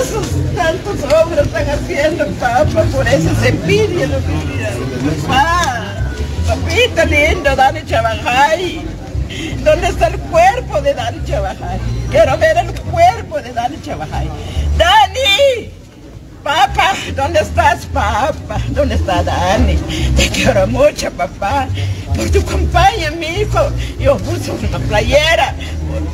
hermosos tantos obras están haciendo, papá, por eso se pide lo que. Ah, papá, papito lindo, Dani Chavajay. ¿Dónde está el cuerpo de Dani Chavajay? Quiero ver el cuerpo de Dani Chavajay. ¡Dani! Papá, ¿dónde estás, papá? ¿Dónde está Dani? Te quiero mucho, papá. Por tu compañía, mi hijo. Yo puse una playera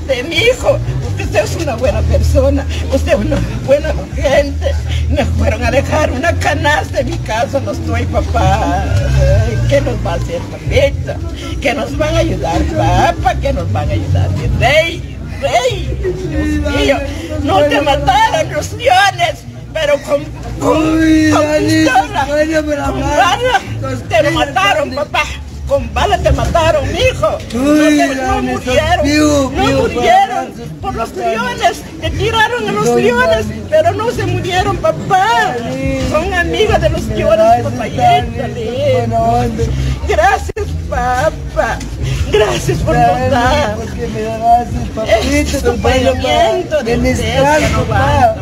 de mi hijo. Porque usted es una buena persona. Usted es una buena gente. Me fueron a dejar una canasta en mi casa. No estoy, papá. ¿Qué nos va a hacer, papita? ¿Qué nos van a ayudar, papá? ¿Qué nos van a ayudar, mi rey? Rey, Dios mío, no te mataron los leones, pero con, con, Uy, con Dani, pistola, vaya por con hablar. bala, te lo mataron, papá. Con bala te mataron, hijo. No, te- Dani, murieron, vivo, no vivo, murieron papá, por los Dani. leones. Te tiraron a los Dani. pero no se murieron, papá. Son amigos de los Gracias, buena onda. Gracias, papá. Gracias por votar. porque me el papito, Es tu para de ustedes, papá.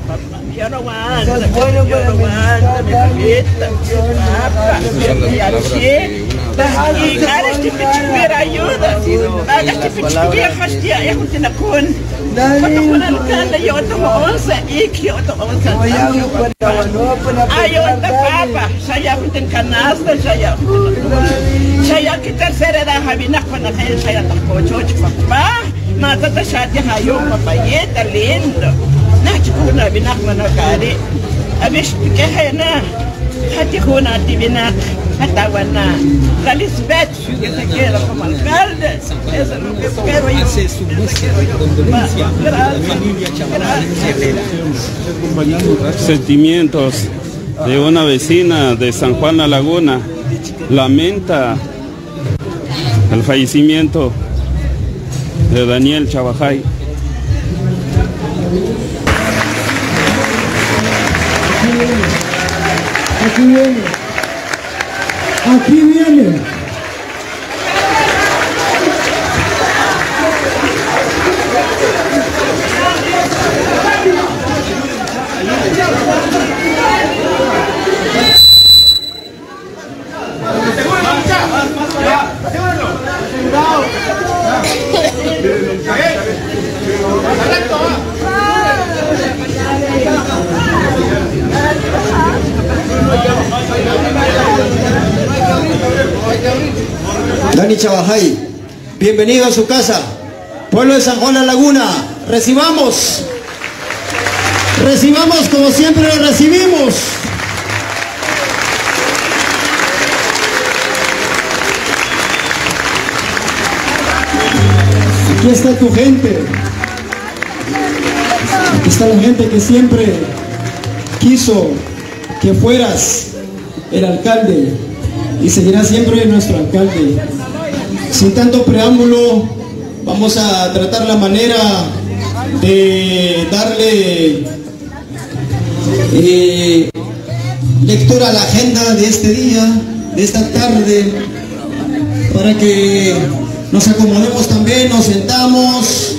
Aguanto, papá. Yo no aguanto, Sos bueno yo para no aguanto, mi bienestar, papita, Dani. papá. Son Y así, y ganas de pechuguer ayuda. Hagas de pechuguer hastia, ya juntina kun. Dani, Cuando kun alcalde, yo tomo once, y que yo tomo once. Oye, hago por la no, por la Ay, persona, onda Dani. papa, saya juntin canasta, saya saya kita sereda habina kona kaya saya tak kocho papa. Mata ta shati hayo papayeta lindo. Na chukuna binak mana kari. Abis ke hena. Hati kuna ti binak. Hatawana. La Lisbeth, que te quiero como alcalde. Eso es lo que espero yo. hace su música con Delicia, la familia Chavarral Sentimientos de una vecina de San Juan La Laguna lamenta el fallecimiento de Daniel Chavajay. Aquí viene. Aquí viene. Dani Chabajay, bienvenido a su casa. Pueblo de San Juan La Laguna, recibamos. Recibamos como siempre lo recibimos. Aquí está tu gente. Aquí está la gente que siempre quiso que fueras el alcalde y seguirá siempre nuestro alcalde. Sin tanto preámbulo, vamos a tratar la manera de darle eh, lectura a la agenda de este día, de esta tarde, para que nos acomodemos también, nos sentamos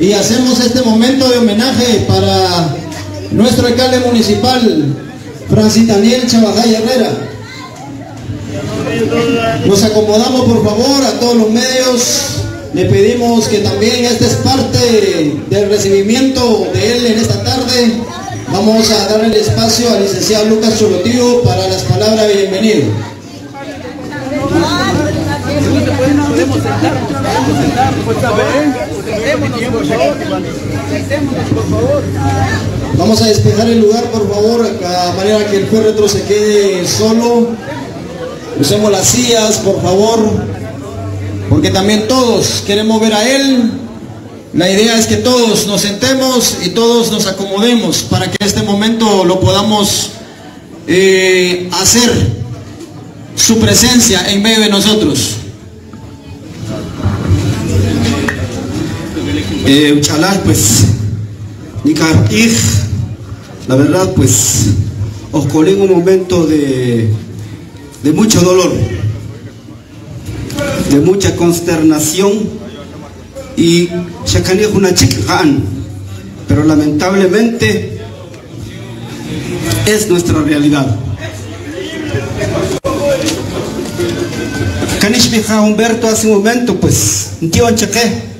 y hacemos este momento de homenaje para nuestro alcalde municipal, Francis Daniel Chabajay Herrera. Nos acomodamos por favor a todos los medios. Le pedimos que también esta es parte del recibimiento de él en esta tarde. Vamos a dar el espacio al licenciado Lucas Cholotío para las palabras de bienvenido. Vamos a despejar el lugar por favor, a manera que el féretro se quede solo. Usemos las sillas por favor, porque también todos queremos ver a él. La idea es que todos nos sentemos y todos nos acomodemos para que este momento lo podamos eh, hacer su presencia en medio de nosotros. Eh, pues, la verdad, pues, os colé un momento de, de mucho dolor, de mucha consternación y Shakanij una chican, pero lamentablemente es nuestra realidad. Kanish Mija Humberto hace un momento, pues,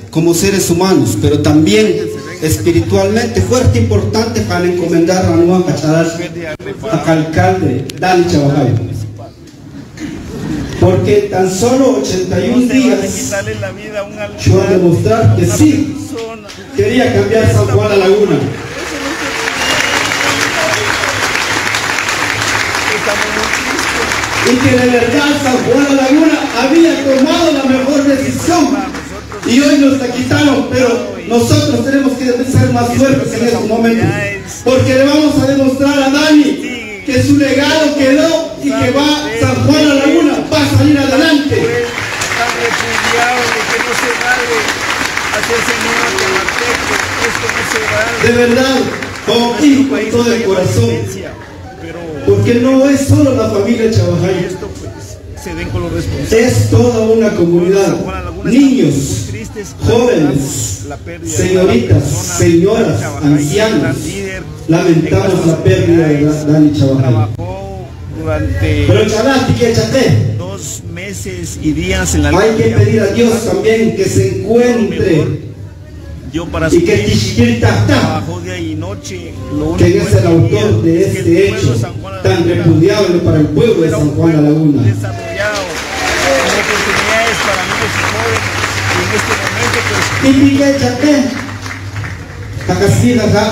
como seres humanos, pero también espiritualmente fuerte, importante para encomendar a Nueva Cacharal, a alcalde Dani Chabajay. Porque tan solo 81 días a yo a demostrar que sí quería cambiar San Juan a Laguna. y que de verdad San Juan de Laguna había tomado la mejor decisión. Y hoy nos la quitaron, pero nosotros tenemos que ser más fuertes en estos momentos, porque le vamos a demostrar a Dani que su legado quedó y que va San Juan de Laguna va a salir adelante. Están repudiados de que no se vale hacerse. Esto no se vale. De verdad, con todo el corazón, porque no es solo la familia Chabajay, esto pues es toda una comunidad, niños, jóvenes, de señoritas, señoras, ancianos, lamentamos la pérdida de Da- Dani Chabajay. Durante dos meses y días en la hay que pedir a Dios también que se encuentre Yo para y que trabajó día y noche. Lo que único es el autor de este hecho tan repudiable para el pueblo de San Juan de pueblo Laguna. Desarrollado, oportunidades para niños y jóvenes. Y en este momento, pues, Y que chate, Kakasina ja,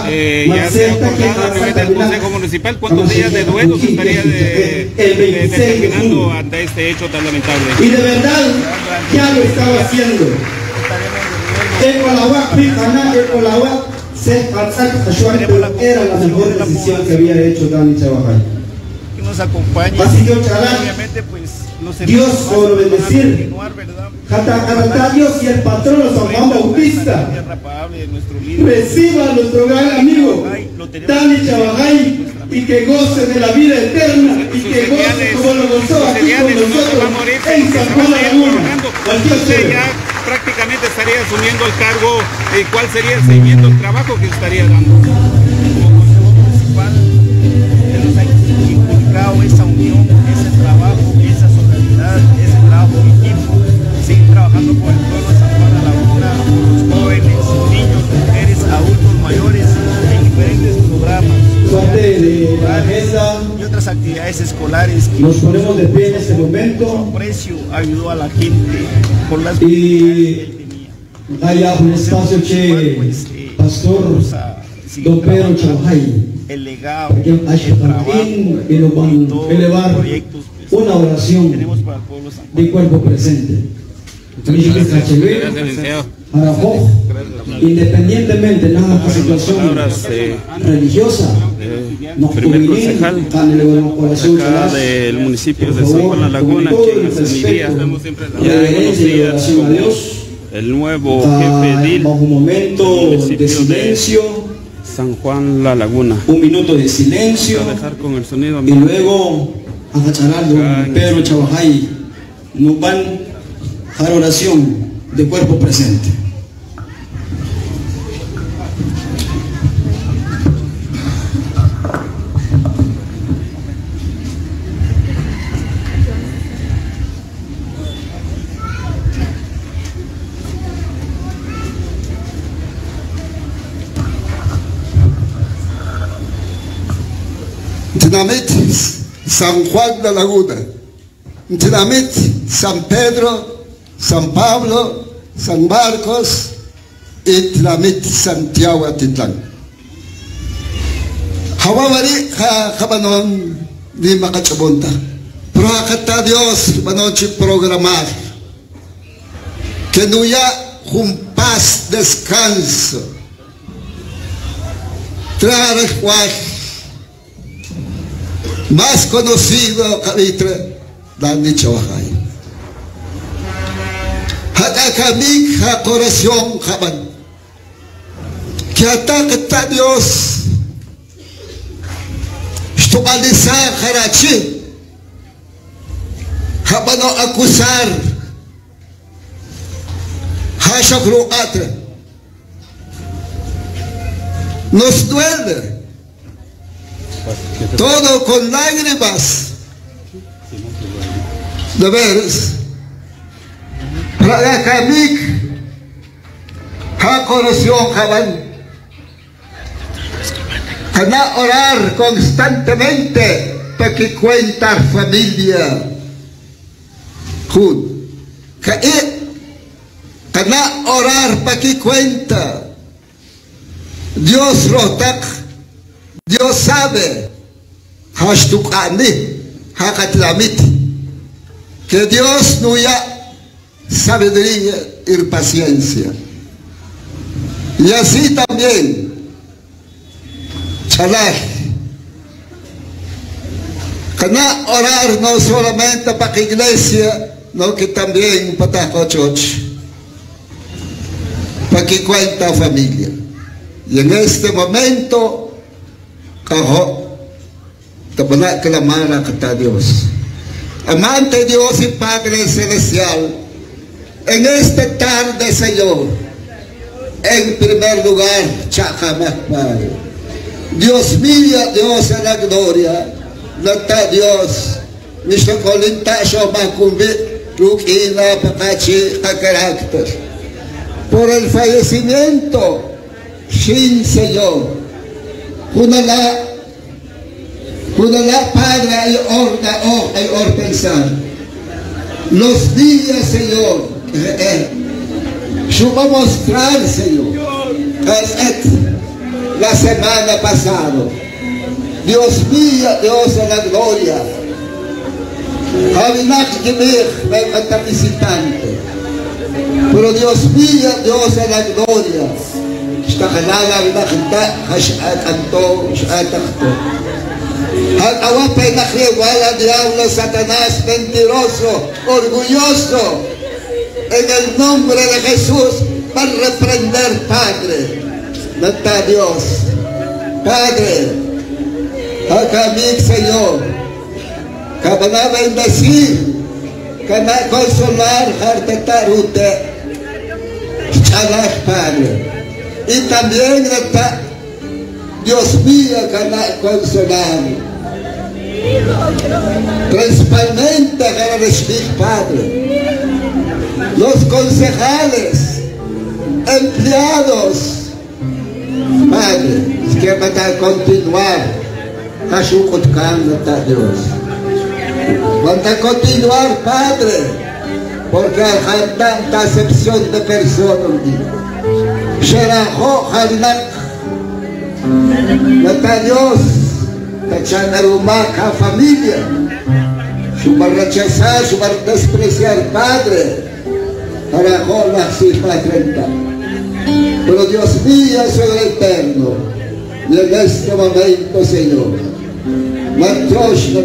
Eh, ya se ha acordado a del Consejo Municipal cuántos días de duelo se estaría de, el de- 26 de determinando ante este hecho tan lamentable. Y de verdad ya lo estaba haciendo. era la mejor decisión que había hecho Dani acompañe. Así que, ojalá, Dios por bendecir. continuar, ¿verdad? Jata, Jata, Dios y el patrono San Juan Bautista. Reciba a nuestro gran amigo Dani Chabajay y que goce de la vida eterna y que goce como lo gozó aquí con nosotros en San Juan Laguna. Prácticamente estaría asumiendo el cargo de cuál sería el seguimiento, el trabajo que estaría dando. De la agenda, y otras actividades escolares que nos ponemos de pie en este momento. precio ayudó a la gente por las Y- que. Hay un espacio que Pastor Vamos a seguir Don Pedro el legado, el trabajo y nos van a elevar. que una oración de cuerpo presente. Independientemente de la situación de religiosa, nos primer concejal acá del municipio de San Juan La Laguna, quien el asumiría ya en unos días como el nuevo jefe edil bajo un momento del de municipio de- silencio, San Juan La Laguna. un minuto de silencio, a dejar con el sonido y luego a Charal, don Pedro Chabajay, nos van a dar oración de cuerpo presente. Tnamit San Juan de Laguna, Tnamit San Pedro, San Pablo, San Marcos y Tnamit Santiago Atitlán. Hawawari ha kabanon di makachabunta. Pero hakata Dios banon si programar. Que nuya un paz descanso. Traras más conocido Calitre Dani Chawajay. Hata kami ha corazón kaban. Que ataca Dios. Estumaliza Karachi. Habano acusar. Hasha atre. Nos duele. Todo con lágrimas. De veras. Para kamik, ha corazón jaban. Kana orar constantemente para que cuenta familia. Kana orar para que cuenta. Dios rotak. Dios sabe. Hashtukani. Hakatlamit. Que Dios no ya sabiduría y paciencia. Y así también, Chalaj, Cana orar no solamente para la iglesia, no que también para church, para que cuenta familia. Y en este momento, cajo, te van a Dios. Amante Dios y Padre Celestial, en esta tarde, Señor, en primer lugar, Chacamakpay. Dios mío, Dios en la gloria, Nata Dios, Mr. Colinta Shomakumbi, Lukina Pakachi, carácter. Por el fallecimiento, sin Señor, Junala, Junala Padre, hay orda, oh, hay or pensar. Los días, Señor, yo voy a mostrar, Señor, la semana pasada. Dios mío, Dios en la gloria. Javinak Gemich, me mata visitante. Pero Dios mío, Dios en la gloria. اشتغلنا بنخدع خشعت أنتو شعات أختو al Aguapay al diablo, Satanás, mentiroso, orgulloso. En el nombre de Jesús, para reprender, Padre. Dios. Padre, acá mí, Señor, que van a bendecir, que a consolar, hartar usted. Chalas, Padre. Y también está Dios mío, que van a. Principalmente para recibir, Padre los concejales, empleados, Padre, que van a continuar a Dios. Van a continuar, Padre, porque hay tanta acepción de personas. Sherajo Halnak, Nata Dios, Tachanarumaka familia, Sumar rechazar, sumar despreciar, Padre, para con la cifra 30. Pero Dios mío, el eterno. Y en este momento, Señor, Matrosh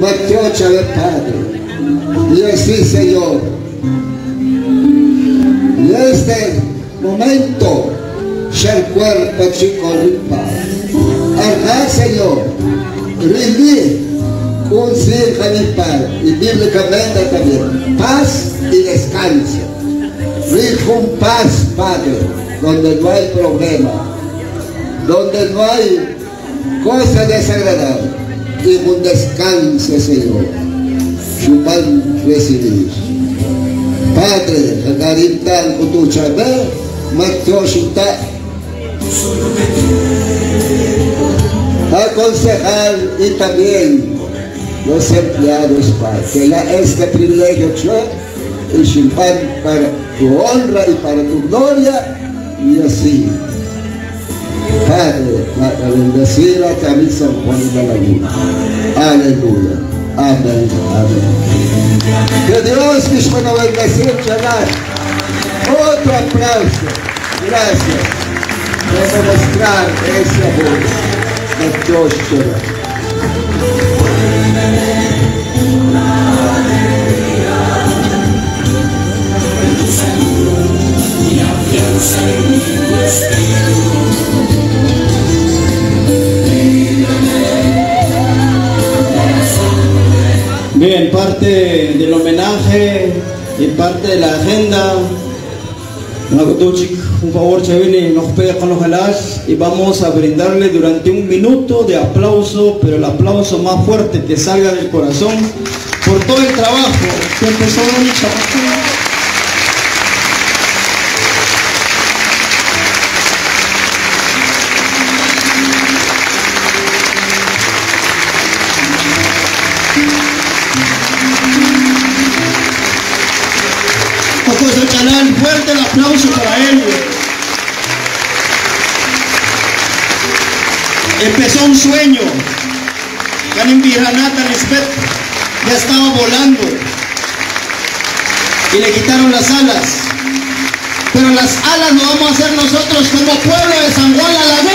Matrocha del Padre. Y así, Señor, en este momento, ser cuerpo chico limpa. Acá, Señor, rendir un ser Padre y bíblicamente también, paz y descanso. Rijo un paz, Padre, donde no hay problema, donde no hay cosa desagradable, y un descanso, Señor. Su pan recibir. Padre, Hagarim Tan Kutuchabe, Matyoshita, aconsejar y también los empleados, Padre, que ya este privilegio y Shimpan para tu honra y para tu gloria, y así. Padre, para bendecir a Camil San Juan de la Laguna. Aleluya. Amén. Amén. Que Dios nos bendecir, Chanar. Otro aplauso. Gracias por demostrar ese amor Bien, parte del homenaje y parte de la agenda, Por favor, nos pega con los y vamos a brindarle durante un minuto de aplauso, pero el aplauso más fuerte que salga del corazón por todo el trabajo que empezó Dani Fuerte el aplauso para él. Empezó un sueño. Ganin Viranata Lisbeth ya estaba volando. Y le quitaron las alas. Pero las alas lo vamos a hacer nosotros como pueblo de San Juan La.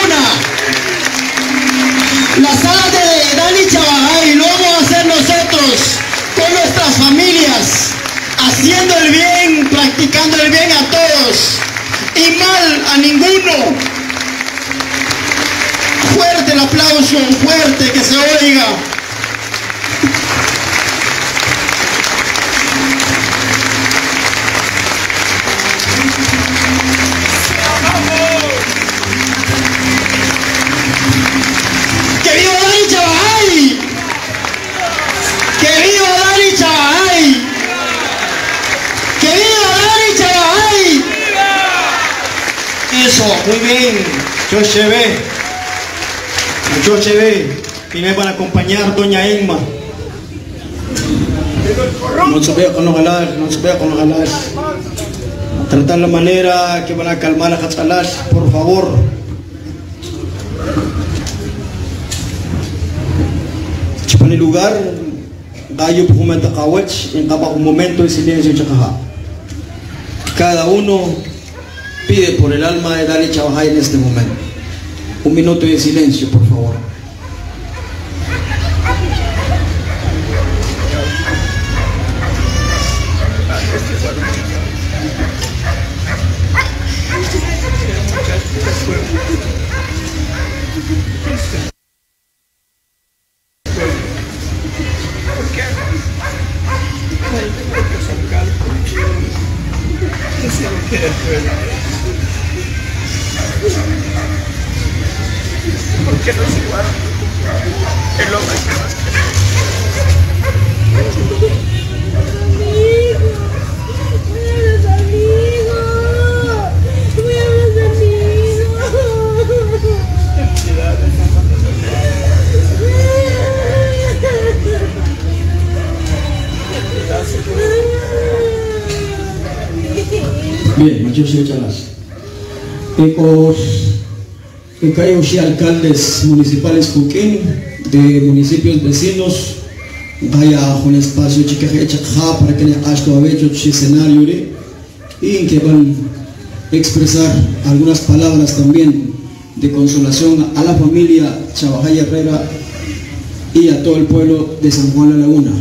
Y mal a ninguno. Fuerte el aplauso, fuerte que se oiga. Muy bien. Yo llevé. Yo llevé. Y me van a acompañar Doña Emma. No se vea con los galas, no se vea con los galas. Tratar la manera que van a calmar a Hatzalash, por favor. Chipani lugar, Gallo Pujumenta Kawach, en un momento de silencio. Cada uno pide por el alma de Dali Chabajay en este momento. Un minuto de silencio, por favor. Bien, muchos chalas. Ecos, Ecayos y alcaldes municipales Cuquín, de municipios vecinos, vaya un espacio chiqueje chakja para que le hasto a hecho escenario y que van a expresar algunas palabras también de consolación a la familia Chabajay Herrera y a todo el pueblo de San Juan La Laguna.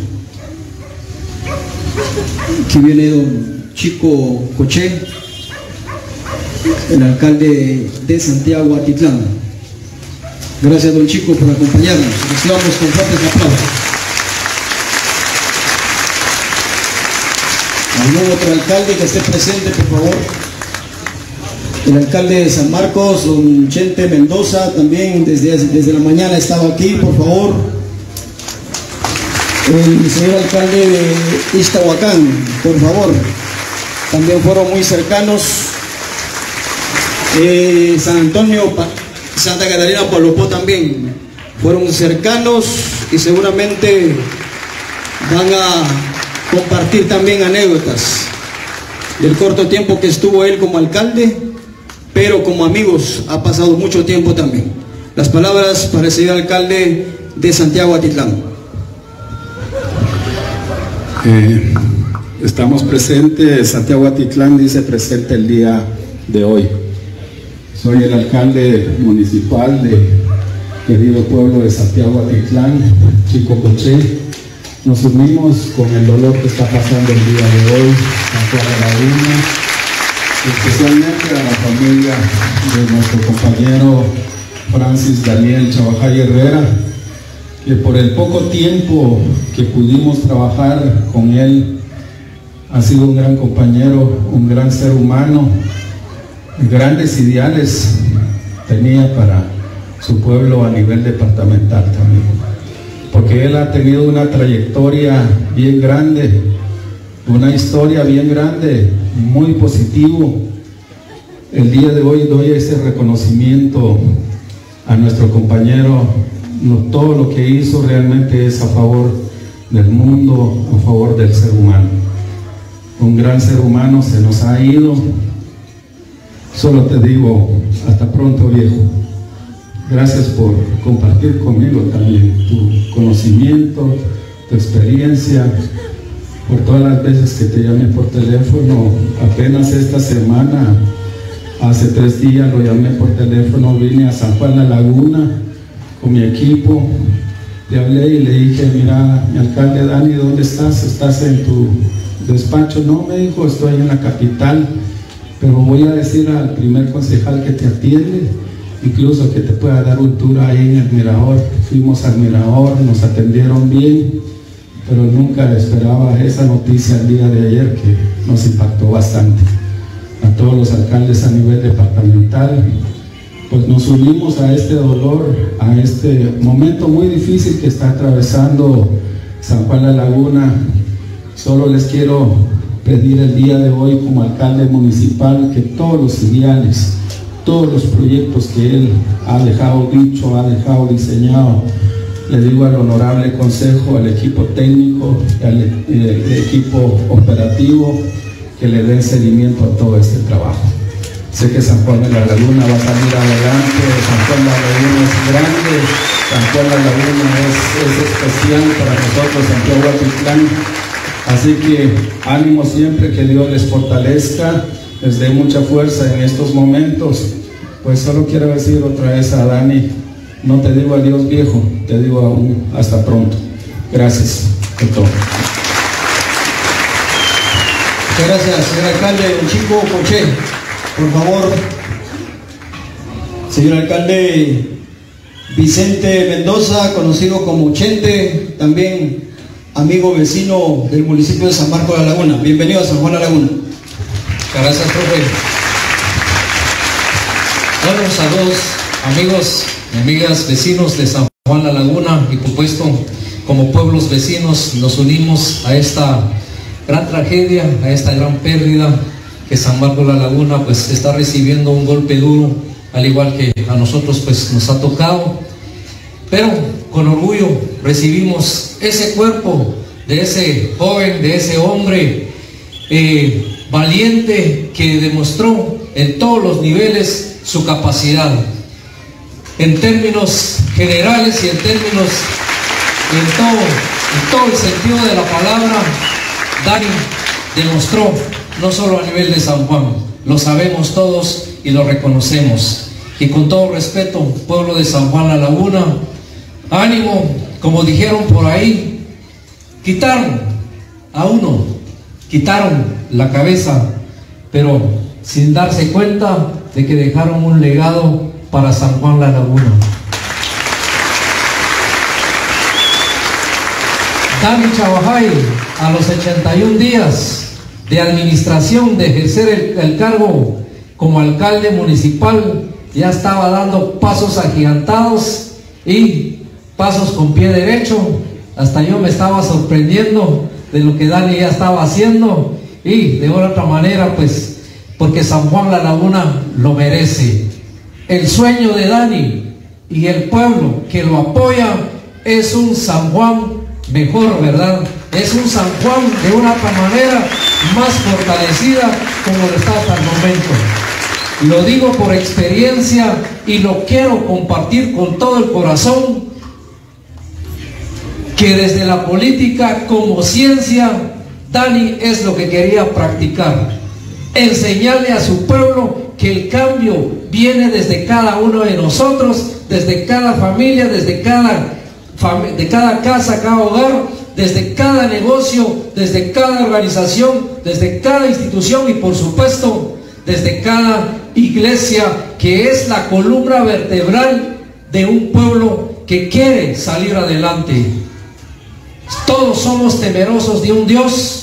Que viene don Chico Coché, el alcalde de Santiago Atitlán. Gracias, don Chico, por acompañarnos. Recibamos con fuertes aplausos. ¿Algún otro alcalde que esté presente, por favor? El alcalde de San Marcos, don Chente Mendoza, también desde, desde la mañana estaba aquí, por favor. El señor alcalde de Iztahuacán, por favor. También fueron muy cercanos. Eh, San Antonio, Santa Catarina, Palopó también. Fueron cercanos y seguramente van a compartir también anécdotas del corto tiempo que estuvo él como alcalde, pero como amigos ha pasado mucho tiempo también. Las palabras para el señor alcalde de Santiago Atitlán. Eh, estamos presentes, Santiago Atitlán dice presente el día de hoy. Soy el alcalde municipal de querido pueblo de Santiago Atitlán, Chico Coché. Nos unimos con el dolor que está pasando el día de hoy, Juan de la especialmente a la familia de nuestro compañero Francis Daniel Chabajay Herrera, que por el poco tiempo que pudimos trabajar con él, ha sido un gran compañero, un gran ser humano, grandes ideales tenía para su pueblo a nivel departamental también. Porque él ha tenido una trayectoria bien grande, una historia bien grande, muy positivo. El día de hoy doy ese reconocimiento a nuestro compañero. Todo lo que hizo realmente es a favor del mundo, a favor del ser humano. Un gran ser humano se nos ha ido. Solo te digo, hasta pronto viejo. Gracias por compartir conmigo también tu conocimiento, tu experiencia, por todas las veces que te llamé por teléfono. Apenas esta semana, hace tres días lo llamé por teléfono, vine a San Juan La Laguna con mi equipo. Le hablé y le dije, mira, mi alcalde Dani, ¿dónde estás? ¿Estás en tu despacho? No, me dijo, estoy en la capital, pero voy a decir al primer concejal que te atiende incluso que te pueda dar un tour ahí en el mirador. Fuimos al mirador, nos atendieron bien, pero nunca esperaba esa noticia el día de ayer que nos impactó bastante. A todos los alcaldes a nivel departamental, pues nos unimos a este dolor, a este momento muy difícil que está atravesando San Juan La Laguna. Solo les quiero pedir el día de hoy como alcalde municipal que todos los ideales, todos los proyectos que él ha dejado dicho, ha dejado diseñado. Le digo al honorable consejo, al equipo técnico, al eh, equipo operativo, que le den seguimiento a todo este trabajo. Sé que San Juan de la Laguna va a salir adelante, San Juan de la Laguna es grande, San Juan de la Laguna es, es especial para nosotros, Santiago Atitlán. Así que ánimo siempre, que Dios les fortalezca les dé mucha fuerza en estos momentos. Pues solo quiero decir otra vez a Dani, no te digo adiós viejo, te digo aún hasta pronto. Gracias. Muchas gracias, señor alcalde. El chico Coche, por favor. Señor alcalde Vicente Mendoza, conocido como Chente, también amigo vecino del municipio de San Marcos de la Laguna. Bienvenido a San Juan de la Laguna. Gracias, profe. Bueno, saludos, amigos amigas, vecinos de San Juan La Laguna y por supuesto, como pueblos vecinos, nos unimos a esta gran tragedia, a esta gran pérdida que San Marcos La Laguna pues está recibiendo un golpe duro, al igual que a nosotros pues nos ha tocado. Pero con orgullo recibimos ese cuerpo de ese joven, de ese hombre eh, valiente que demostró en todos los niveles su capacidad. En términos generales y en términos, en todo, en todo el sentido de la palabra, Dani demostró, no solo a nivel de San Juan, lo sabemos todos y lo reconocemos. Y con todo respeto, pueblo de San Juan La Laguna, ánimo, como dijeron por ahí, quitaron a uno, quitaron la cabeza, pero sin darse cuenta de que dejaron un legado para San Juan La Laguna. Dani Chabajay, a los 81 días de administración, de ejercer el, el cargo como alcalde municipal, ya estaba dando pasos agigantados y pasos con pie derecho. Hasta yo me estaba sorprendiendo de lo que Dani ya estaba haciendo y de otra manera, pues, porque San Juan La Laguna lo merece. El sueño de Dani y el pueblo que lo apoya es un San Juan mejor, ¿verdad? Es un San Juan de una otra manera más fortalecida como lo está hasta el momento. Lo digo por experiencia y lo quiero compartir con todo el corazón, que desde la política como ciencia, Dani es lo que quería practicar. Enseñarle a su pueblo que el cambio viene desde cada uno de nosotros, desde cada familia, desde cada, de cada casa, cada hogar, desde cada negocio, desde cada organización, desde cada institución y por supuesto desde cada iglesia que es la columna vertebral de un pueblo que quiere salir adelante. Todos somos temerosos de un Dios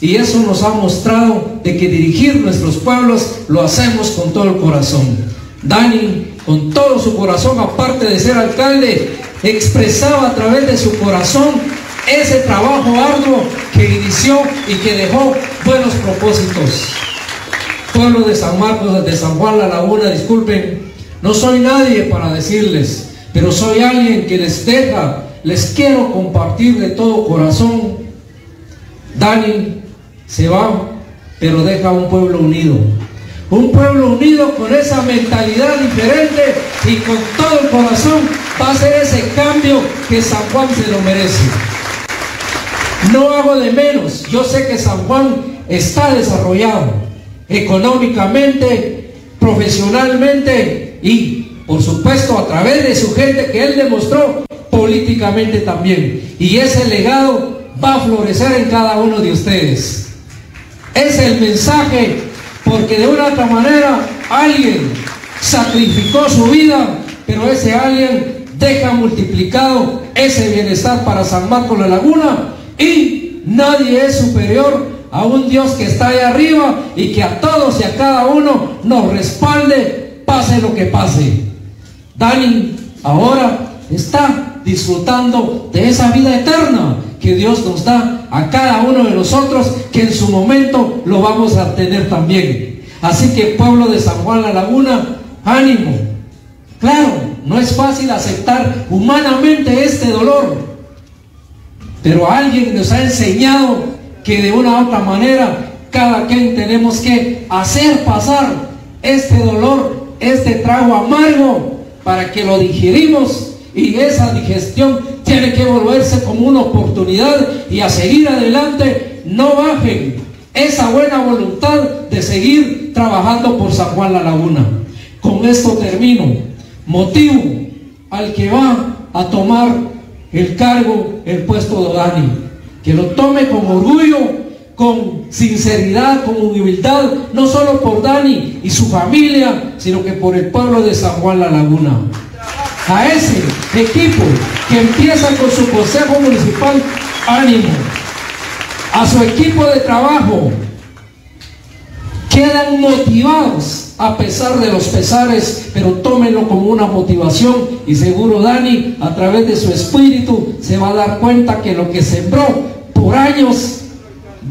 Y eso nos ha mostrado de que dirigir nuestros pueblos lo hacemos con todo el corazón. Dani, con todo su corazón, aparte de ser alcalde, expresaba a través de su corazón ese trabajo arduo que inició y que dejó buenos propósitos. Pueblo de San Marcos, de San Juan La Laguna, disculpen, no soy nadie para decirles, pero soy alguien que les deja, les quiero compartir de todo corazón. Dani se va, pero deja un pueblo unido. Un pueblo unido con esa mentalidad diferente y con todo el corazón va a hacer ese cambio que San Juan se lo merece. No hago de menos. Yo sé que San Juan está desarrollado económicamente, profesionalmente y, por supuesto, a través de su gente que él demostró políticamente también. Y ese legado va a florecer en cada uno de ustedes. Es el mensaje porque de una otra manera alguien sacrificó su vida, pero ese alguien deja multiplicado ese bienestar para San Marcos la Laguna y nadie es superior a un Dios que está ahí arriba y que a todos y a cada uno nos respalde, pase lo que pase. Dani ahora está disfrutando de esa vida eterna que Dios nos da a cada uno de nosotros, que en su momento lo vamos a tener también. Así que pueblo de San Juan La Laguna, ánimo. Claro, no es fácil aceptar humanamente este dolor, pero alguien nos ha enseñado que de una u otra manera cada quien tenemos que hacer pasar este dolor, este trago amargo, para que lo digerimos y esa digestión tiene que volverse como una oportunidad y a seguir adelante, no bajen esa buena voluntad de seguir trabajando por San Juan La Laguna. Con esto termino. Motivo al que va a tomar el cargo, el puesto de Dani. Que lo tome con orgullo, con sinceridad, con humildad, no solo por Dani y su familia, sino que por el pueblo de San Juan La Laguna a ese equipo que empieza con su consejo municipal, ánimo. A su equipo de trabajo, quedan motivados a pesar de los pesares, pero tómenlo como una motivación y seguro Dani, a través de su espíritu, se va a dar cuenta que lo que sembró por años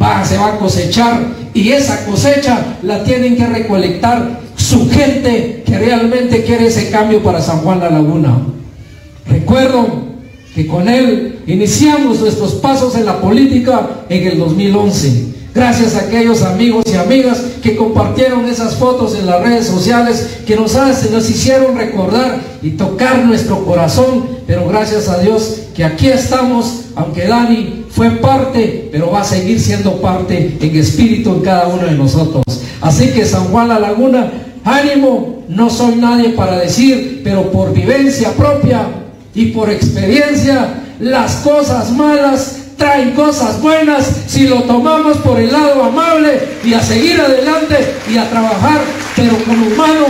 va, se va a cosechar y esa cosecha la tienen que recolectar su gente que realmente quiere ese cambio para San Juan La Laguna. Recuerdo que con él iniciamos nuestros pasos en la política en el 2011. Gracias a aquellos amigos y amigas que compartieron esas fotos en las redes sociales que nos hacen, nos hicieron recordar y tocar nuestro corazón. Pero gracias a Dios que aquí estamos, aunque Dani fue parte, pero va a seguir siendo parte en espíritu en cada uno de nosotros. Así que San Juan La Laguna ánimo, no soy nadie para decir, pero por vivencia propia y por experiencia, las cosas malas traen cosas buenas si lo tomamos por el lado amable y a seguir adelante y a trabajar, pero como humano,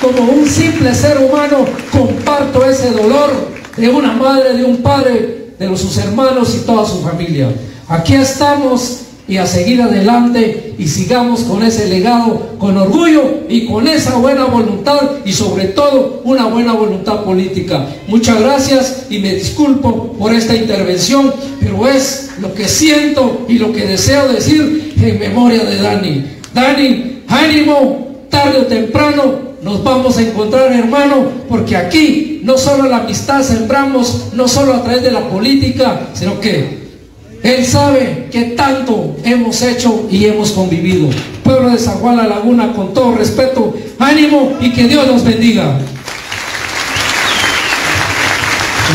como un simple ser humano, comparto ese dolor de una madre, de un padre, de sus hermanos y toda su familia. Aquí estamos y a seguir adelante y sigamos con ese legado con orgullo y con esa buena voluntad y sobre todo una buena voluntad política. Muchas gracias y me disculpo por esta intervención, pero es lo que siento y lo que deseo decir en memoria de Dani. Dani, ánimo, tarde o temprano nos vamos a encontrar hermano, porque aquí no solo la amistad sembramos, no solo a través de la política, sino que él sabe que tanto hemos hecho y hemos convivido. Pueblo de San Juan La Laguna, con todo respeto, ánimo y que Dios nos bendiga.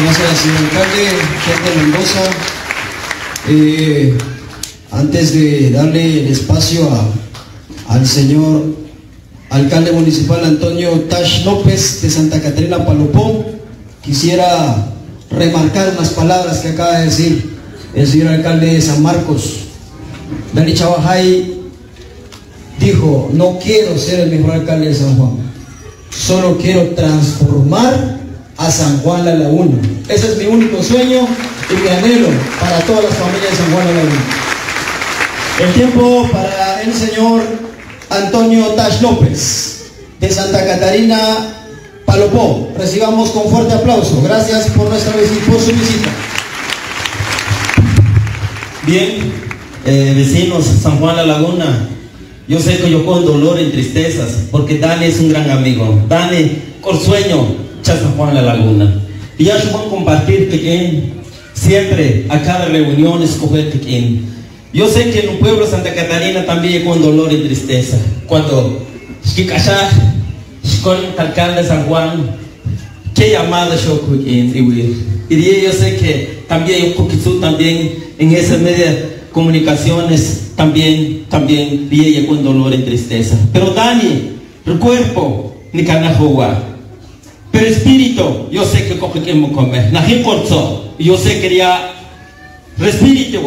Gracias, señor alcalde, gente Mendoza. Eh, antes de darle el espacio al señor alcalde municipal Antonio Tash López de Santa Catarina Palopón, quisiera remarcar unas palabras que acaba de decir el señor alcalde de San Marcos. Dani Chabajay dijo, no quiero ser el mejor alcalde de San Juan, solo quiero transformar a San Juan La Laguna. Ese es mi único sueño y mi anhelo para todas las familias de San Juan La Laguna. El tiempo para el señor Antonio Tash López, de Santa Catarina, Palopó. Recibamos con fuerte aplauso. Gracias por, nuestra, por su visita. Bien, eh, vecinos, San Juan La Laguna, yo sé que yo con dolor y tristezas, porque Dani es un gran amigo. Dani, con sueño, cha San Juan La Laguna. Y ya yo voy a compartir pequeño, siempre a cada reunión escoger pequeño. Yo sé que en un pueblo de Santa Catarina también con dolor y tristeza. Cuando Shikashah, con el alcalde de San Juan, qué llamada yo en Iwir. Y yo sé que también yo poquito también en esa media comunicaciones también también ella con dolor y tristeza. Pero Dani, el cuerpo ni canajoa. Pero espíritu, yo sé que coge que me come. Nají yo sé que ya espíritu.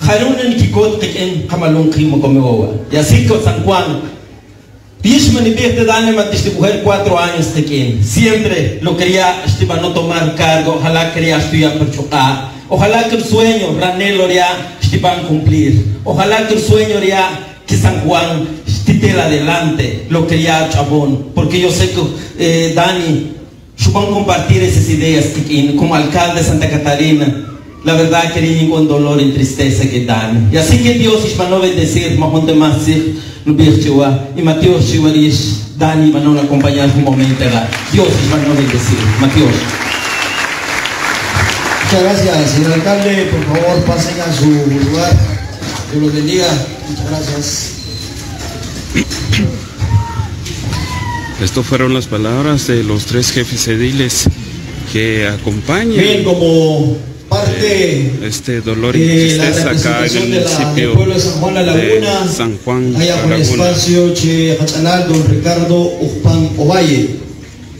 Jaruna ni kikot que en camalón que me come Y así que San Juan Diez me de Dani me esta mujer cuatro años de quien siempre lo quería estima no tomar cargo, ojalá quería estudiar por chocar, ojalá que el sueño Ranelo ya estiban cumplir, ojalá que el sueño ya que San Juan esté adelante, lo quería chabón, porque yo sé que eh, Dani a compartir esas ideas que como alcalde de Santa Catarina, la verdad quería con dolor y tristeza que Dani. Y así que Dios es para no bendecir, más de más no Chihuahua y Mateo Chihuahua Dani van a acompañar un momento ¿verdad? Dios es para no bendecir. Mateo. Muchas gracias, señor alcalde. Por favor, pasen a su lugar. Dios los bendiga. Muchas gracias. Estas fueron las palabras de los tres jefes ediles que acompañan Bien, como parte este dolor y de la tristeza acá en el representación de la- del municipio pueblo de San Juan La Laguna, de San Juan Allá por el espacio Che Hachanal, don Ricardo Ujpan Ovalle,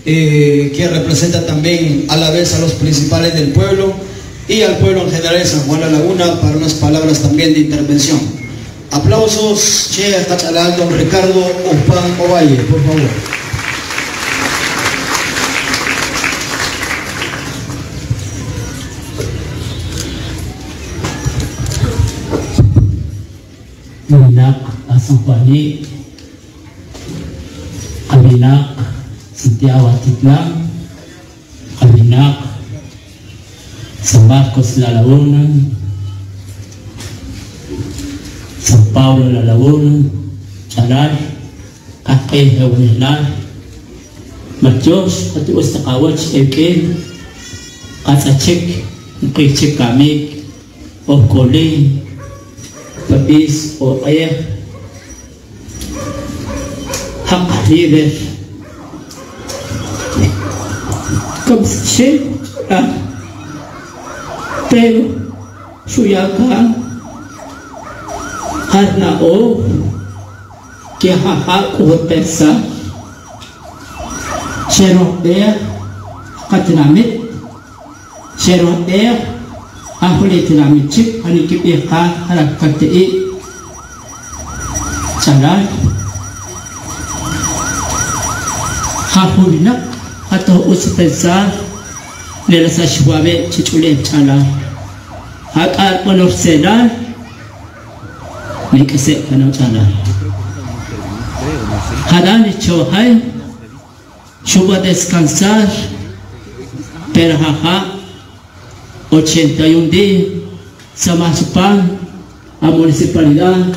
eh, que representa también a la vez a los principales del pueblo y al pueblo en general de San Juan La Laguna para unas palabras también de intervención. Aplausos, Che Hachanal, don Ricardo Ujpan Ovalle, por favor. Minak asupani pani Kalinak Santiawa titlang Kalinak San Marcos lalawonan San Paulo lalawonan Chalal Ake hewanilal Matyos at Ustakawatch Eke Kasachik Nukichik kami. Okoling Mabis o ayah Hak lider Kapsche Pero ah, Suyaka Harna o Que ha hak o persa. Xerondea Katinamit Xerondea Aku ni telah mencik Ani kipih ha Harap kata'i Cara Aku nak? Atau ustazah Nerasa syuwabe Cicule cara. Akar penuh sedar Nikasik penuh cara. Hadan cohai Syuwabe skansar Perhahak 81 días sa masupan a municipalidad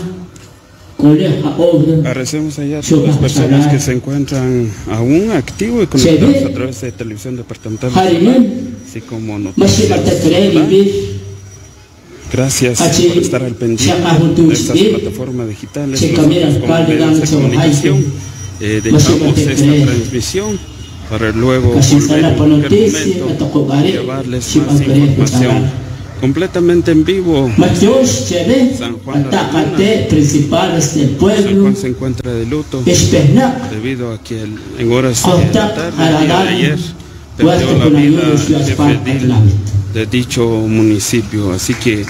coleja obra Agradecemos allá a todas las personas que se encuentran aún activos y conectados a través de televisión departamental así como noticias. Gracias por estar al pendiente de estas plataformas digitales, de comunicación eh, dejamos esta transmisión para luego volver en cualquier momento llevarles más información completamente en vivo. San Juan del San pueblo Juan se encuentra de luto debido a que el- en horas de la tarde de ayer perdió la vida de dicho municipio. Así que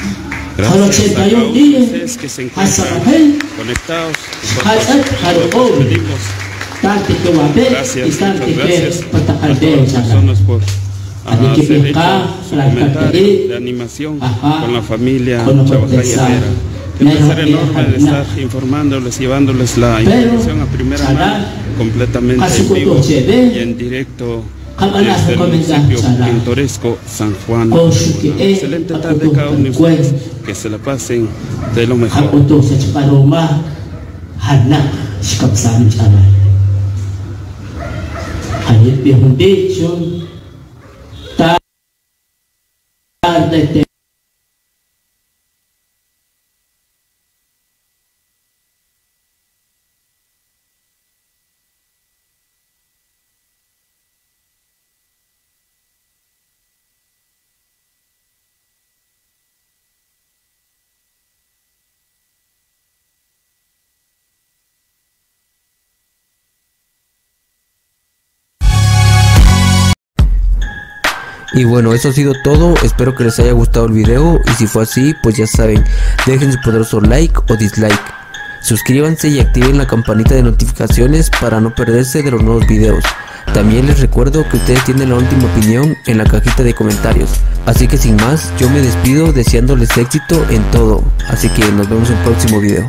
gracias a ustedes que se encuentran conectados. Gracias, muchas gracias a todas las personas por hacer hecho su comentario de animación con la familia Cortesa. Herrera. El placer enorme de estar informándoles, llevándoles la información a primera mano, completamente en vivo y en directo desde el municipio pintoresco San Juan. Excelente tarde cada uno de ustedes, que se la pasen de lo mejor. I el viejo dicho, tarde Y bueno, eso ha sido todo, espero que les haya gustado el video y si fue así, pues ya saben, dejen su poderoso like o dislike. Suscríbanse y activen la campanita de notificaciones para no perderse de los nuevos videos. También les recuerdo que ustedes tienen la última opinión en la cajita de comentarios. Así que sin más, yo me despido deseándoles éxito en todo. Así que nos vemos en el próximo video.